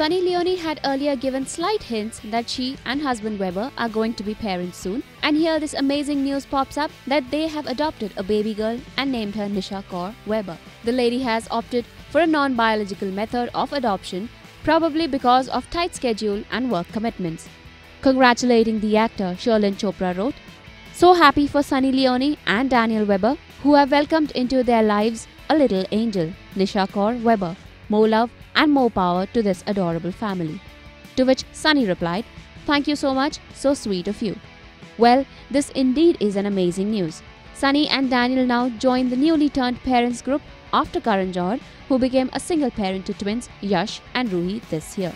Sunny Leone had earlier given slight hints that she and husband Weber are going to be parents soon, and here this amazing news pops up that they have adopted a baby girl and named her Nisha Kaur Weber. The lady has opted for a non biological method of adoption, probably because of tight schedule and work commitments. Congratulating the actor, Sherlyn Chopra wrote, So happy for Sunny Leone and Daniel Weber, who have welcomed into their lives a little angel, Nisha Kaur Weber. More love and more power to this adorable family. To which Sunny replied, Thank you so much, so sweet of you. Well, this indeed is an amazing news. Sunny and Daniel now join the newly turned parents group after Karan Johar, who became a single parent to twins Yash and Ruhi this year.